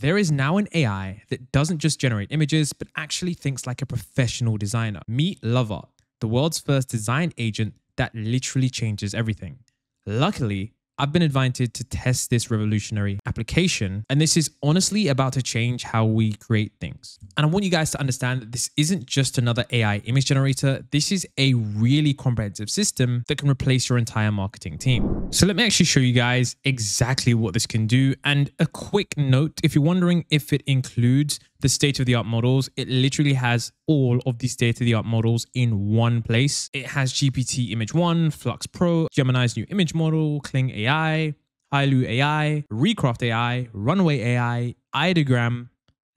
There is now an AI that doesn't just generate images, but actually thinks like a professional designer. Meet Lovart, the world's first design agent that literally changes everything. Luckily, I've been invited to test this revolutionary application, and this is honestly about to change how we create things. And I want you guys to understand that this isn't just another AI image generator, this is a really comprehensive system that can replace your entire marketing team. So let me actually show you guys exactly what this can do. And a quick note if you're wondering if it includes the state of the art models, it literally has all of the state of the art models in one place. It has GPT Image 1, Flux Pro, Gemini's new image model, Kling AI, Hailuo AI, Recraft AI, Runway AI, Ideogram,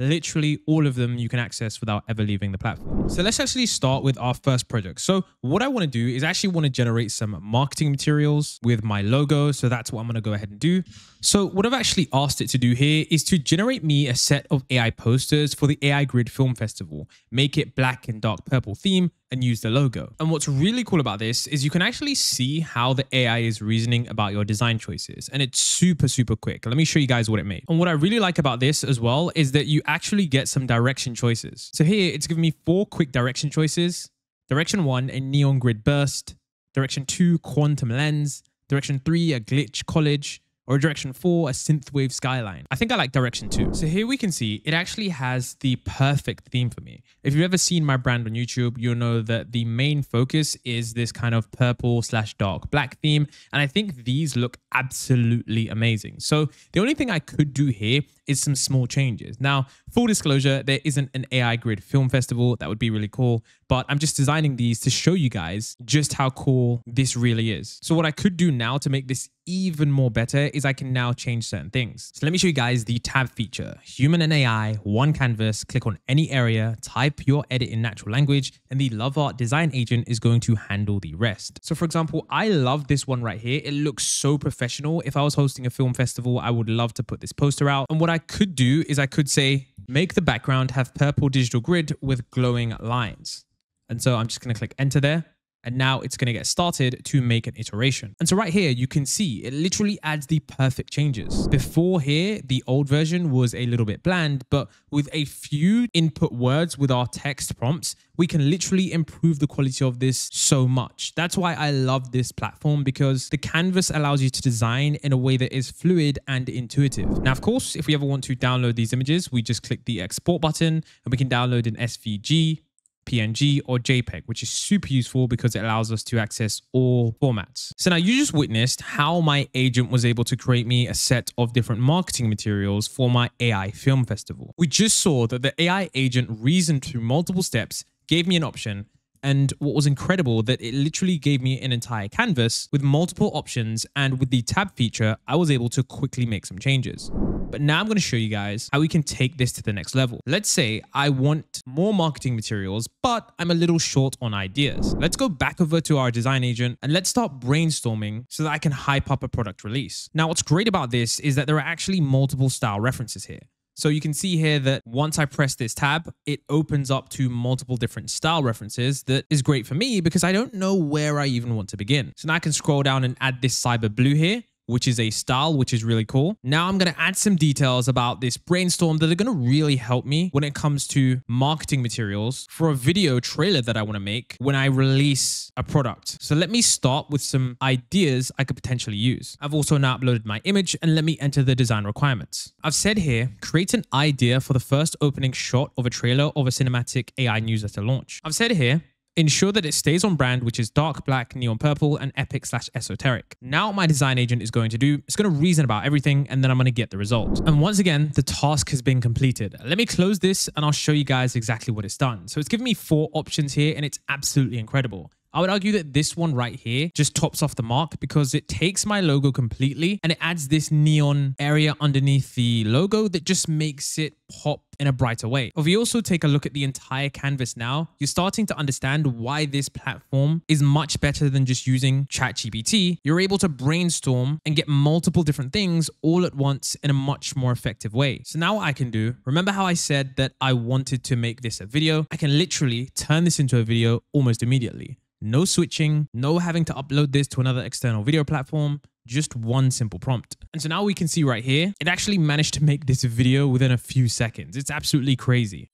literally all of them you can access without ever leaving the platform. So let's actually start with our first project. So what I want to do is actually want to generate some marketing materials with my logo. So that's what I'm going to go ahead and do. So what I've actually asked it to do here is to generate me a set of AI posters for the AI Grid Film Festival, make it black and dark purple theme, and use the logo. And what's really cool about this is you can actually see how the AI is reasoning about your design choices. And it's super, super quick. Let me show you guys what it made. And what I really like about this as well is that you actually get some direction choices. So here it's giving me four quick direction choices. Direction one, a neon grid burst. Direction two, quantum lens. Direction three, a glitch college or direction 4, a synthwave skyline. I think I like direction 2. So here we can see it actually has the perfect theme for me. If you've ever seen my brand on YouTube, you'll know that the main focus is this kind of purple slash dark black theme. And I think these look absolutely amazing. So the only thing I could do here is some small changes. Now, full disclosure, there isn't an AI Grid Film Festival. That would be really cool. But I'm just designing these to show you guys just how cool this really is. So what I could do now to make this even more better is I can now change certain things. So let me show you guys the tab feature. Human and AI, one canvas, click on any area, type your edit in natural language, and the Lovart design agent is going to handle the rest. So for example, I love this one right here. It looks so professional. If I was hosting a film festival, I would love to put this poster out. And what I could do is I could say, make the background have purple digital grid with glowing lines. And so I'm just going to click enter there. And now it's going to get started to make an iteration. And so right here, you can see it literally adds the perfect changes. Before here, the old version was a little bit bland, but with a few input words with our text prompts, we can literally improve the quality of this so much. That's why I love this platform because the canvas allows you to design in a way that is fluid and intuitive. Now, of course, if we ever want to download these images, we just click the export button and we can download an SVG PNG, or JPEG, which is super useful because it allows us to access all formats. So now you just witnessed how my agent was able to create me a set of different marketing materials for my AI film festival. We just saw that the AI agent reasoned through multiple steps, gave me an option, and what was incredible that it literally gave me an entire canvas with multiple options. And with the tab feature, I was able to quickly make some changes. But now I'm going to show you guys how we can take this to the next level. Let's say I want more marketing materials, but I'm a little short on ideas. Let's go back over to our design agent and let's start brainstorming so that I can hype up a product release. Now, what's great about this is that there are actually multiple style references here. So you can see here that once I press this tab, it opens up to multiple different style references that is great for me because I don't know where I even want to begin. So now I can scroll down and add this cyber blue here which is a style, which is really cool. Now I'm going to add some details about this brainstorm that are going to really help me when it comes to marketing materials for a video trailer that I want to make when I release a product. So let me start with some ideas I could potentially use. I've also now uploaded my image and let me enter the design requirements. I've said here, create an idea for the first opening shot of a trailer of a cinematic AI newsletter launch. I've said here, Ensure that it stays on brand, which is dark black, neon purple, and epic slash esoteric. Now my design agent is going to do, it's going to reason about everything, and then I'm going to get the result. And once again, the task has been completed. Let me close this and I'll show you guys exactly what it's done. So it's given me four options here and it's absolutely incredible. I would argue that this one right here just tops off the mark because it takes my logo completely and it adds this neon area underneath the logo that just makes it pop in a brighter way. If you also take a look at the entire canvas now, you're starting to understand why this platform is much better than just using ChatGPT. You're able to brainstorm and get multiple different things all at once in a much more effective way. So now what I can do, remember how I said that I wanted to make this a video? I can literally turn this into a video almost immediately. No switching, no having to upload this to another external video platform, just one simple prompt. And so now we can see right here, it actually managed to make this video within a few seconds. It's absolutely crazy.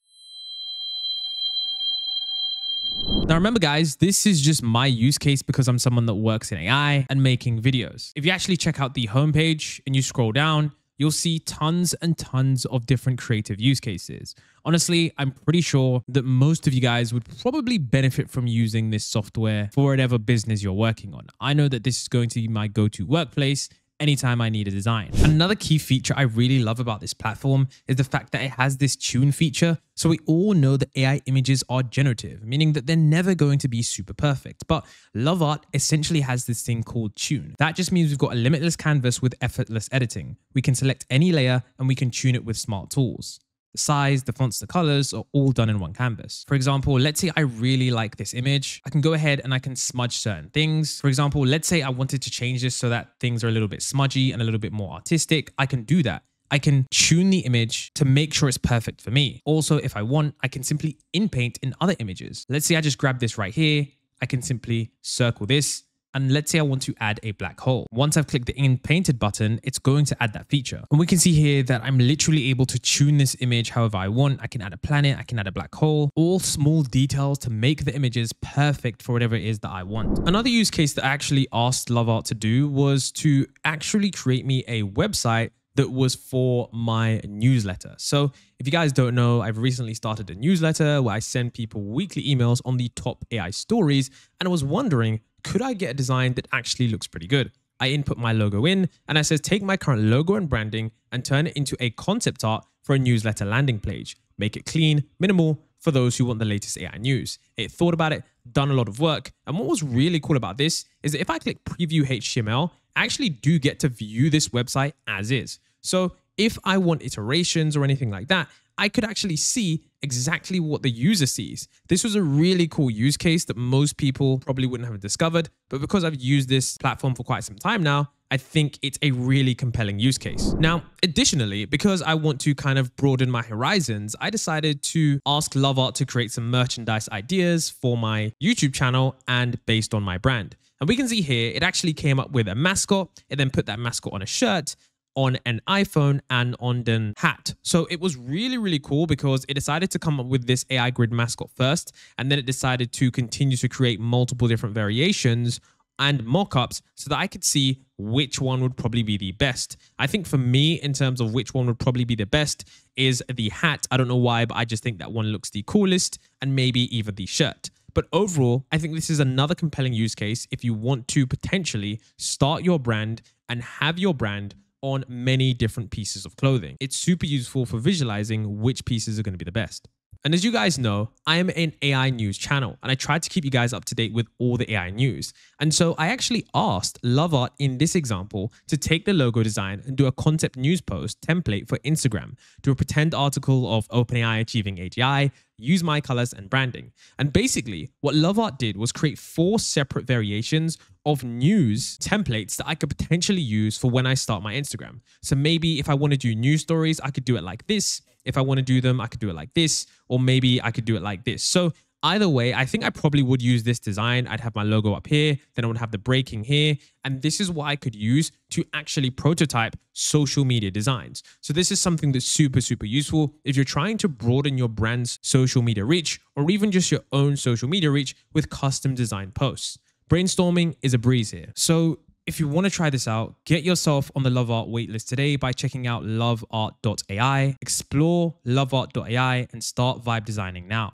Now remember guys, this is just my use case because I'm someone that works in AI and making videos. If you actually check out the homepage and you scroll down, you'll see tons and tons of different creative use cases. Honestly, I'm pretty sure that most of you guys would probably benefit from using this software for whatever business you're working on. I know that this is going to be my go-to workplace anytime I need a design. Another key feature I really love about this platform is the fact that it has this tune feature. So we all know that AI images are generative, meaning that they're never going to be super perfect. But Lovart essentially has this thing called tune. That just means we've got a limitless canvas with effortless editing. We can select any layer and we can tune it with smart tools. Size, the fonts, the colors are all done in one canvas. For example, let's say I really like this image. I can go ahead and I can smudge certain things. For example, let's say I wanted to change this so that things are a little bit smudgy and a little bit more artistic. I can do that. I can tune the image to make sure it's perfect for me. Also, if I want, I can simply inpaint in other images. Let's say I just grab this right here. I can simply circle this and let's say I want to add a black hole. Once I've clicked the in painted button, it's going to add that feature. And we can see here that I'm literally able to tune this image however I want. I can add a planet, I can add a black hole, all small details to make the images perfect for whatever it is that I want. Another use case that I actually asked Lovart to do was to actually create me a website that was for my newsletter. So if you guys don't know, I've recently started a newsletter where I send people weekly emails on the top AI stories. And I was wondering, could I get a design that actually looks pretty good? I input my logo in and I says, take my current logo and branding and turn it into a concept art for a newsletter landing page. Make it clean, minimal for those who want the latest AI news. It thought about it, done a lot of work. And what was really cool about this is that if I click preview HTML, I actually do get to view this website as is. So if I want iterations or anything like that, I could actually see exactly what the user sees. This was a really cool use case that most people probably wouldn't have discovered, but because I've used this platform for quite some time now, I think it's a really compelling use case. Now, additionally, because I want to kind of broaden my horizons, I decided to ask Lovart to create some merchandise ideas for my YouTube channel and based on my brand. And we can see here, it actually came up with a mascot. It then put that mascot on a shirt on an iPhone and on the hat. So it was really, really cool because it decided to come up with this AI grid mascot first, and then it decided to continue to create multiple different variations and mockups so that I could see which one would probably be the best. I think for me, in terms of which one would probably be the best, is the hat. I don't know why, but I just think that one looks the coolest, and maybe even the shirt. But overall, I think this is another compelling use case if you want to potentially start your brand and have your brand on many different pieces of clothing. It's super useful for visualizing which pieces are going to be the best. And as you guys know, I am an AI news channel and I try to keep you guys up to date with all the AI news. And so I actually asked Lovart in this example to take the logo design and do a concept news post template for Instagram, do a pretend article of OpenAI achieving AGI, use my colors and branding. And basically, what Lovart did was create four separate variations of news templates that I could potentially use for when I start my Instagram. So maybe if I want to do news stories, I could do it like this. If I want to do them, I could do it like this, or maybe I could do it like this. So either way, I think I probably would use this design. I'd have my logo up here, then I would have the breaking here. And this is what I could use to actually prototype social media designs. So this is something that's super, super useful if you're trying to broaden your brand's social media reach or even just your own social media reach with custom design posts. Brainstorming is a breeze here. So if you want to try this out, get yourself on the Lovart waitlist today by checking out lovart.ai, explore lovart.ai, and start vibe designing now.